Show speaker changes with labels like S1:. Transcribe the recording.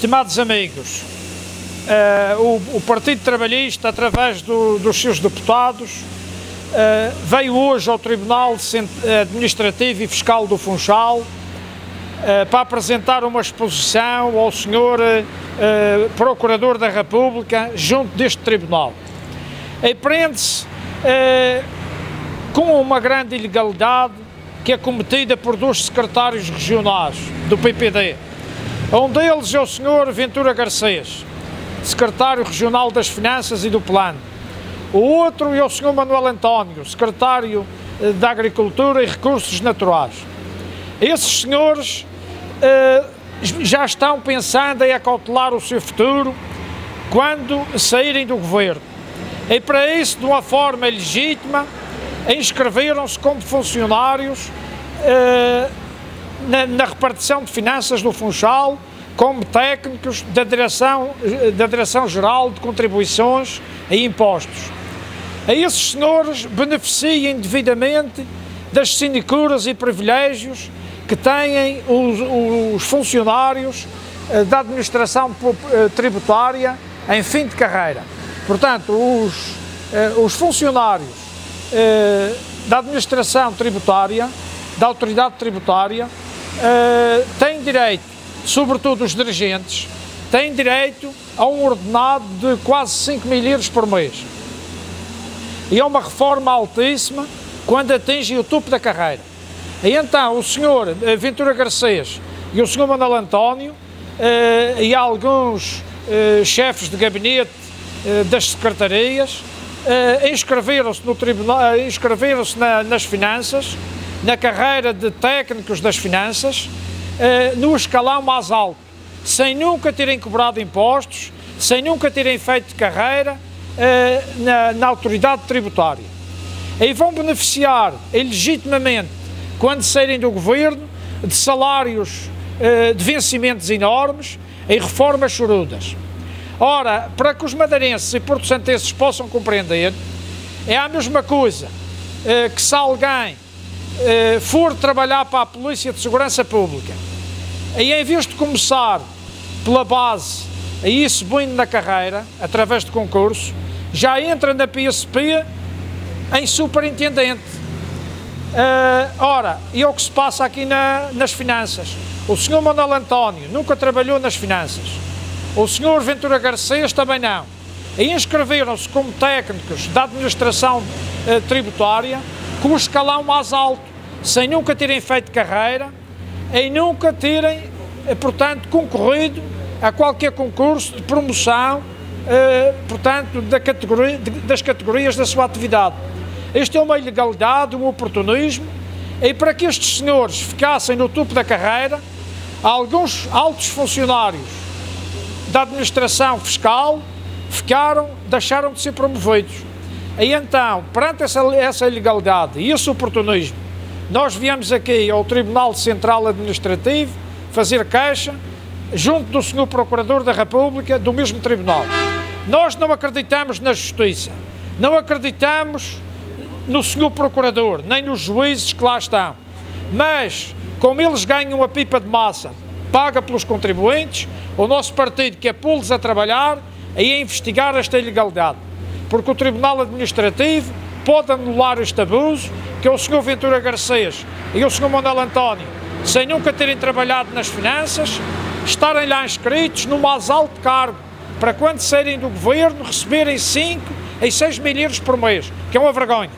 S1: Estimados amigos, uh, o, o, Partido Trabalhista, através do, dos seus deputados, uh, veio hoje ao Tribunal Administrativo e Fiscal do Funchal uh, para apresentar uma exposição ao Sr. Procurador da República junto deste Tribunal. E prende-se com uma grande ilegalidade que é cometida por dois secretários regionais do PPD um deles é o Sr. Ventura Garcês, secretário regional das Finanças e do Plano. O outro é o Sr. Manuel António, secretário eh, da Agricultura e Recursos Naturais. Esses senhores eh, já estão pensando em acautelar o seu futuro quando saírem do governo. E para isso, de uma forma legítima, inscreveram-se como funcionários eh, na, na, repartição de finanças do Funchal como técnicos da Direção, da Direção Geral de Contribuições e Impostos. A esses senhores beneficiem devidamente das sindicuras e privilégios que têm os, os funcionários eh, da administração eh, tributária em fim de carreira. Portanto, os, eh, os funcionários da administração tributária, da autoridade tributária, uh, têm direito, sobretudo os dirigentes, têm direito a um ordenado de quase 5 mil euros por mês. E é uma reforma altíssima quando atingem o topo da carreira. E então o senhor eh, Ventura Garcês e o senhor Manuel António uh, e alguns uh, chefes de gabinete uh, das secretarias inscreveram-se no tribunal, inscreveram-se na, nas finanças na carreira de técnicos das finanças eh, no escalão mais alto, sem nunca terem cobrado impostos, sem nunca terem feito carreira eh, na, na autoridade tributária. E vão beneficiar legitimamente, quando saírem do governo, de salários eh, de vencimentos enormes e reformas chorudas. Ora, para que os madeirenses e porto-santenses possam compreender, é a mesma coisa que se alguém eh, for trabalhar para a Polícia de Segurança Pública e em vez de começar pela base e ir subindo na carreira, através de concurso, já entra na PSP em superintendente. Uh, ora, e é o que se passa aqui na, nas finanças. O senhor Manuel António nunca trabalhou nas finanças. O senhor Ventura Garcês também não. E inscreveram-se como técnicos da administração uh, tributária com o escalão mais alto, sem nunca terem feito carreira, em nunca terem, eh, portanto, concorrido a qualquer concurso de promoção, eh, portanto, da categoria, das categorias da sua atividade. Isto é uma ilegalidade, um oportunismo, e para que estes senhores ficassem no topo da carreira, alguns altos funcionários da administração fiscal ficaram, deixaram de ser promovidos. E então, perante essa, essa ilegalidade e esse oportunismo, nós viemos aqui ao Tribunal Central Administrativo fazer queixa junto do Sr. Procurador da República do mesmo Tribunal. Nós não acreditamos na Justiça, não acreditamos no Sr. Procurador, nem nos juízes que lá estão. Mas, como eles ganham a pipa de massa paga pelos contribuintes, o nosso partido quer pô-los a trabalhar e a investigar esta ilegalidade porque o Tribunal Administrativo pode anular este abuso, que é o Sr. Ventura Garcês e o Sr. Manuel António, sem nunca terem trabalhado nas finanças, estarem lá inscritos no mais alto cargo, para quando saírem do governo receberem 5 e 6 mil euros por mês, que é uma vergonha.